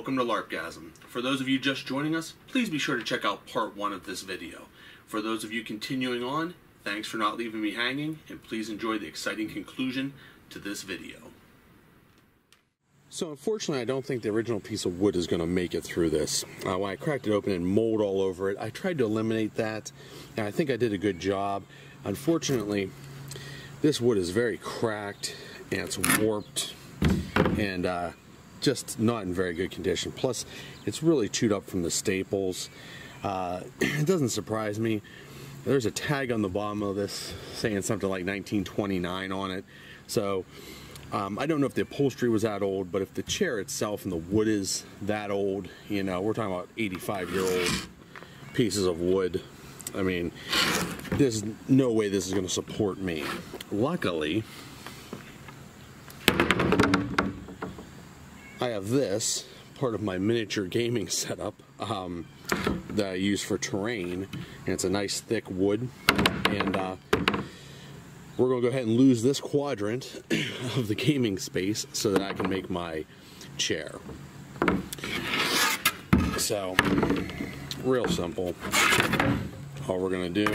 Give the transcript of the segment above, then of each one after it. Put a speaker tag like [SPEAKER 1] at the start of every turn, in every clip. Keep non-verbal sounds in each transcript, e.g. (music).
[SPEAKER 1] Welcome to LARPgasm. For those of you just joining us, please be sure to check out part one of this video. For those of you continuing on, thanks for not leaving me hanging, and please enjoy the exciting conclusion to this video. So unfortunately, I don't think the original piece of wood is going to make it through this. Uh, when I cracked it open and mold all over it, I tried to eliminate that, and I think I did a good job. Unfortunately, this wood is very cracked, and it's warped, and uh, just not in very good condition. Plus, it's really chewed up from the staples. Uh, (clears throat) it doesn't surprise me. There's a tag on the bottom of this saying something like 1929 on it. So um, I don't know if the upholstery was that old, but if the chair itself and the wood is that old, you know, we're talking about 85 year old pieces of wood. I mean, there's no way this is going to support me. Luckily, I have this, part of my miniature gaming (laughs) setup um, that I use for terrain. And it's a nice thick wood. And uh, we're going to go ahead and lose this quadrant (coughs) of the gaming space so that I can make my chair. So, real simple. All we're going to do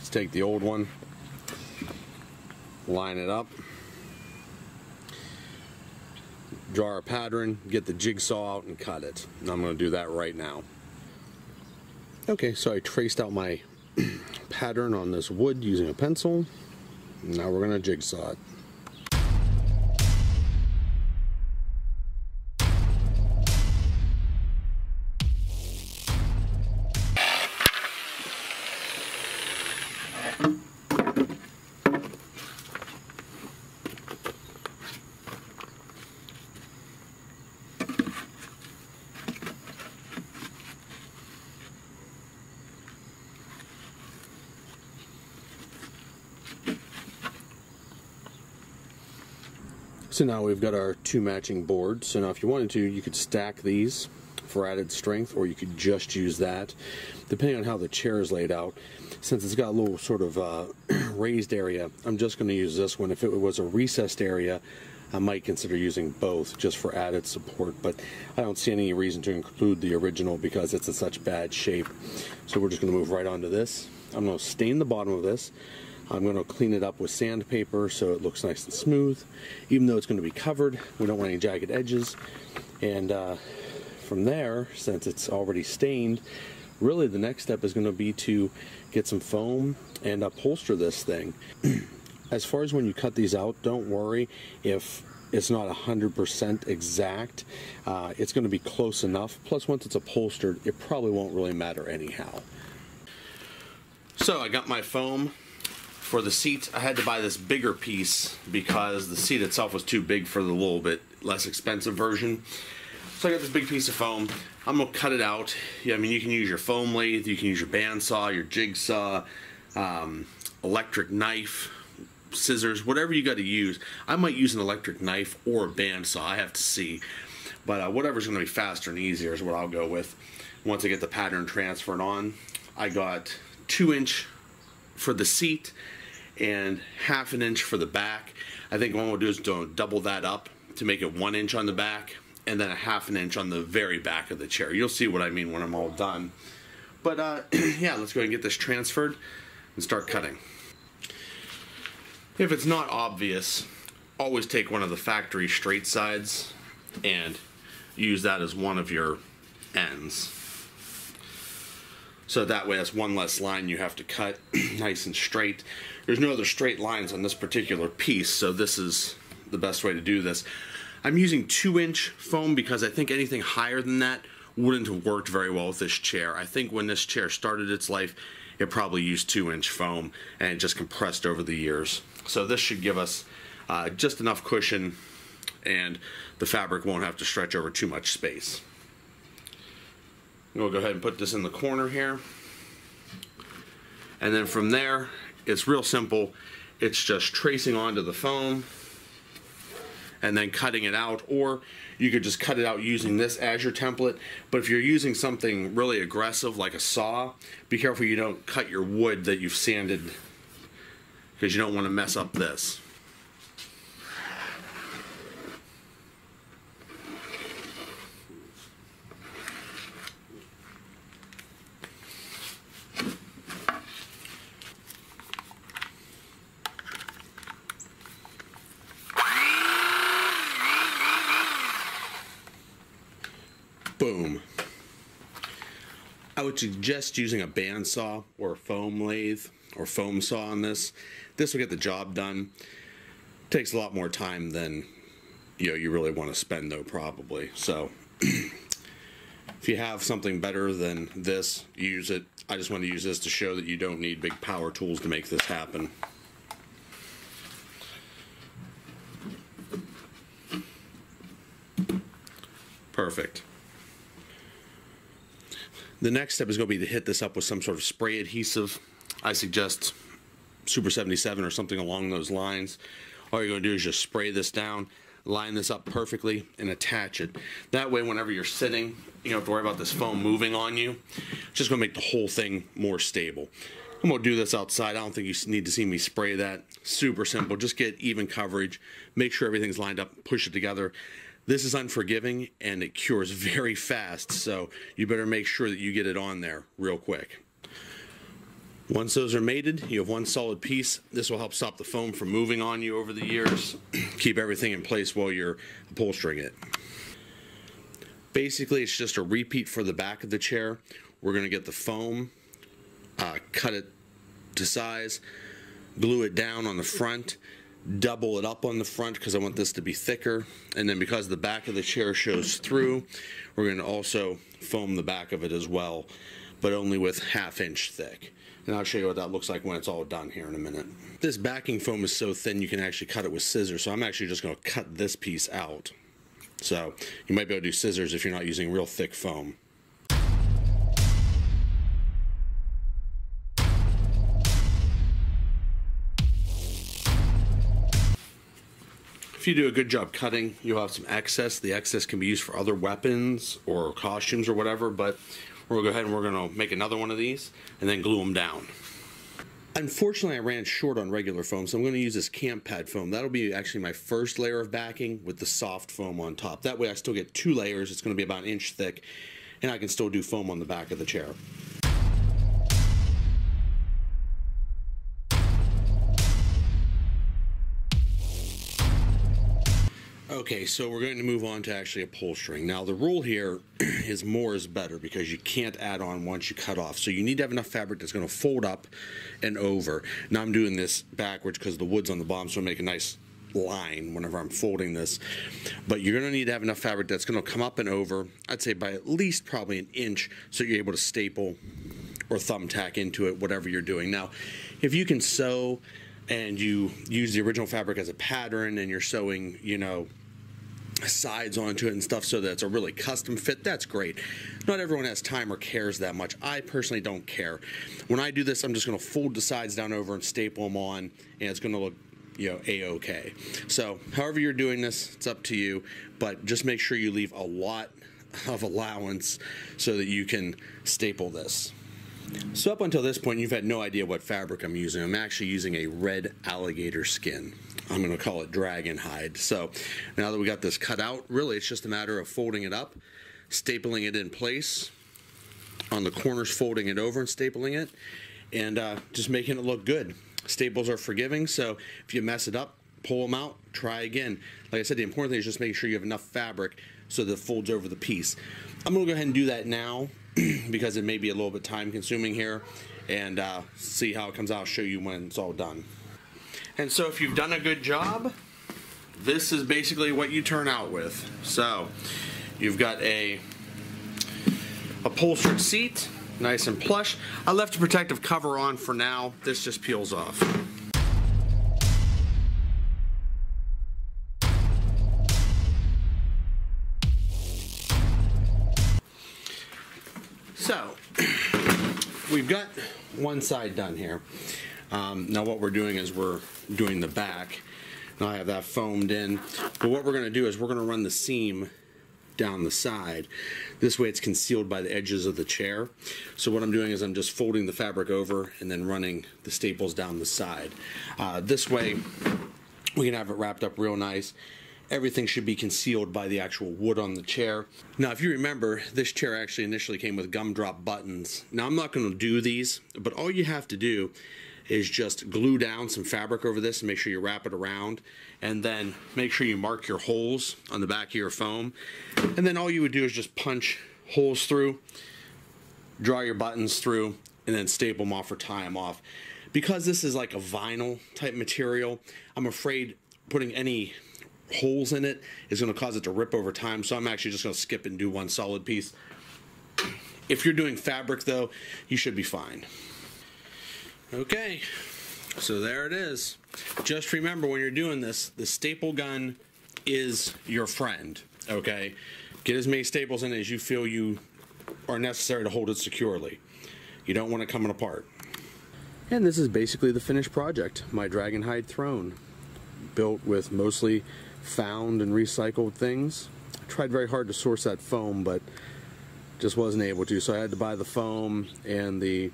[SPEAKER 1] is take the old one, line it up, draw our pattern, get the jigsaw out and cut it. And I'm going to do that right now. Okay, so I traced out my (clears throat) pattern on this wood using a pencil. Now we're going to jigsaw it. So now we've got our two matching boards. So now if you wanted to, you could stack these for added strength, or you could just use that, depending on how the chair is laid out. Since it's got a little sort of uh, (clears throat) raised area, I'm just going to use this one. If it was a recessed area, I might consider using both just for added support, but I don't see any reason to include the original because it's in such bad shape. So we're just going to move right onto this. I'm going to stain the bottom of this. I'm going to clean it up with sandpaper so it looks nice and smooth. Even though it's going to be covered, we don't want any jagged edges. And uh, from there, since it's already stained, really the next step is going to be to get some foam and upholster this thing. (clears throat) as far as when you cut these out, don't worry if it's not 100% exact. Uh, it's going to be close enough. Plus, once it's upholstered, it probably won't really matter anyhow. So I got my foam for the seat, I had to buy this bigger piece because the seat itself was too big for the little bit less expensive version. So I got this big piece of foam. I'm gonna cut it out. Yeah, I mean you can use your foam lathe, you can use your bandsaw, your jigsaw, um, electric knife, scissors, whatever you got to use. I might use an electric knife or a bandsaw. I have to see, but uh, whatever's gonna be faster and easier is what I'll go with. Once I get the pattern transferred on, I got two inch for the seat and half an inch for the back. I think what we'll do is double that up to make it one inch on the back and then a half an inch on the very back of the chair. You'll see what I mean when I'm all done. But uh, (clears throat) yeah, let's go and get this transferred and start cutting. If it's not obvious, always take one of the factory straight sides and use that as one of your ends. So that way that's one less line you have to cut (clears throat) nice and straight. There's no other straight lines on this particular piece, so this is the best way to do this. I'm using two inch foam because I think anything higher than that wouldn't have worked very well with this chair. I think when this chair started its life, it probably used two inch foam and it just compressed over the years. So this should give us uh, just enough cushion and the fabric won't have to stretch over too much space. We'll go ahead and put this in the corner here. And then from there, it's real simple. It's just tracing onto the foam and then cutting it out or you could just cut it out using this as your template but if you're using something really aggressive like a saw be careful you don't cut your wood that you've sanded because you don't want to mess up this would suggest using a bandsaw or a foam lathe or foam saw on this. This will get the job done. Takes a lot more time than you know you really want to spend though probably. So (clears throat) if you have something better than this, use it. I just want to use this to show that you don't need big power tools to make this happen. Perfect. The next step is going to be to hit this up with some sort of spray adhesive. I suggest Super 77 or something along those lines. All you're going to do is just spray this down, line this up perfectly, and attach it. That way, whenever you're sitting, you don't have to worry about this foam moving on you. It's just going to make the whole thing more stable. I'm going to do this outside. I don't think you need to see me spray that. Super simple. Just get even coverage. Make sure everything's lined up. Push it together. This is unforgiving and it cures very fast. So you better make sure that you get it on there real quick. Once those are mated, you have one solid piece. This will help stop the foam from moving on you over the years. (clears throat) Keep everything in place while you're upholstering it. Basically, it's just a repeat for the back of the chair. We're going to get the foam, uh, cut it to size, glue it down on the front, double it up on the front because I want this to be thicker. And then because the back of the chair shows through, we're going to also foam the back of it as well, but only with half inch thick and I'll show you what that looks like when it's all done here in a minute. This backing foam is so thin you can actually cut it with scissors, so I'm actually just going to cut this piece out. So you might be able to do scissors if you're not using real thick foam. If you do a good job cutting, you'll have some excess. The excess can be used for other weapons or costumes or whatever, but gonna go ahead and we're gonna make another one of these and then glue them down. Unfortunately, I ran short on regular foam, so I'm going to use this camp pad foam. That'll be actually my first layer of backing with the soft foam on top. That way I still get two layers. It's going to be about an inch thick, and I can still do foam on the back of the chair. Okay, so we're going to move on to actually upholstering. Now the rule here (clears throat) is more is better because you can't add on once you cut off. So you need to have enough fabric that's going to fold up and over. Now I'm doing this backwards because the wood's on the bottom so I make a nice line whenever I'm folding this. But you're going to need to have enough fabric that's going to come up and over, I'd say by at least probably an inch so you're able to staple or thumbtack into it, whatever you're doing. Now, if you can sew and you use the original fabric as a pattern and you're sewing, you know, sides onto it and stuff so that it's a really custom fit, that's great. Not everyone has time or cares that much. I personally don't care. When I do this, I'm just going to fold the sides down over and staple them on, and it's going to look you know a-okay so however you're doing this it's up to you but just make sure you leave a lot of allowance so that you can staple this so up until this point, you've had no idea what fabric I'm using. I'm actually using a red alligator skin. I'm going to call it dragon hide. So now that we got this cut out, really it's just a matter of folding it up, stapling it in place, on the corners folding it over and stapling it, and uh, just making it look good. Staples are forgiving, so if you mess it up, pull them out, try again. Like I said, the important thing is just making sure you have enough fabric so that it folds over the piece. I'm going to go ahead and do that now (clears throat) because it may be a little bit time consuming here and uh, see how it comes out. I'll show you when it's all done. And so if you've done a good job, this is basically what you turn out with. So you've got a upholstered seat, nice and plush. I left a protective cover on for now. This just peels off. We've got one side done here. Um, now what we're doing is we're doing the back. Now I have that foamed in. But what we're going to do is we're going to run the seam down the side. This way it's concealed by the edges of the chair. So what I'm doing is I'm just folding the fabric over and then running the staples down the side. Uh, this way we can have it wrapped up real nice everything should be concealed by the actual wood on the chair. Now, if you remember, this chair actually initially came with gumdrop buttons. Now, I'm not going to do these, but all you have to do is just glue down some fabric over this and make sure you wrap it around and then make sure you mark your holes on the back of your foam and then all you would do is just punch holes through draw your buttons through, and then staple them off or tie them off. Because this is like a vinyl type material, I'm afraid putting any holes in it is going to cause it to rip over time. So I'm actually just going to skip and do one solid piece. If you're doing fabric though, you should be fine. Okay, so there it is. Just remember when you're doing this, the staple gun is your friend, okay? Get as many staples in as you feel you are necessary to hold it securely. You don't want it coming apart. And this is basically the finished project, my Dragonhide throne. Built with mostly found and recycled things. I tried very hard to source that foam, but just wasn't able to, so I had to buy the foam and the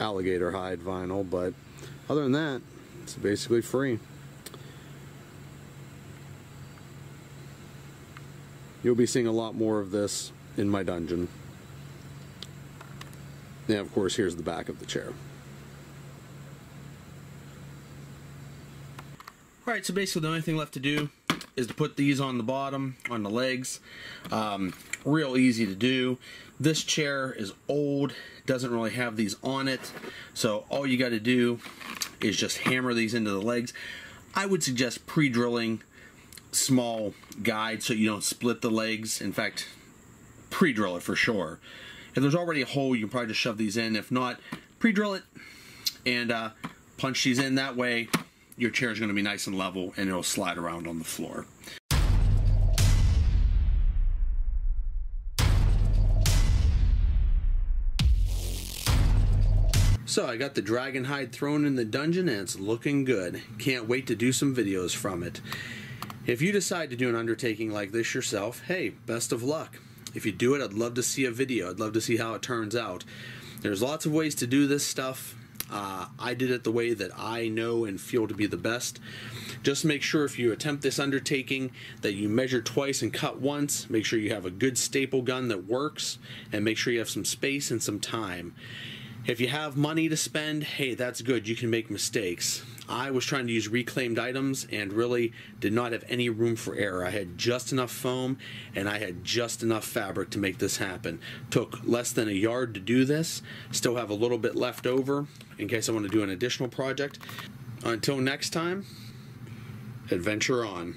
[SPEAKER 1] alligator hide vinyl, but other than that, it's basically free. You'll be seeing a lot more of this in my dungeon. Now, of course, here's the back of the chair. Alright, so basically the only thing left to do is to put these on the bottom, on the legs. Um, real easy to do. This chair is old, doesn't really have these on it, so all you got to do is just hammer these into the legs. I would suggest pre-drilling small guide so you don't split the legs. In fact, pre-drill it for sure. If there's already a hole, you can probably just shove these in. If not, pre-drill it and uh, punch these in. That way, your chair is going to be nice and level and it'll slide around on the floor. So I got the Dragonhide throne in the dungeon and it's looking good. Can't wait to do some videos from it. If you decide to do an undertaking like this yourself, hey, best of luck. If you do it, I'd love to see a video. I'd love to see how it turns out. There's lots of ways to do this stuff. Uh, I did it the way that I know and feel to be the best. Just make sure if you attempt this undertaking that you measure twice and cut once. Make sure you have a good staple gun that works, and make sure you have some space and some time. If you have money to spend, hey, that's good. You can make mistakes. I was trying to use reclaimed items and really did not have any room for error. I had just enough foam and I had just enough fabric to make this happen. Took less than a yard to do this. Still have a little bit left over in case I want to do an additional project. Until next time, adventure on.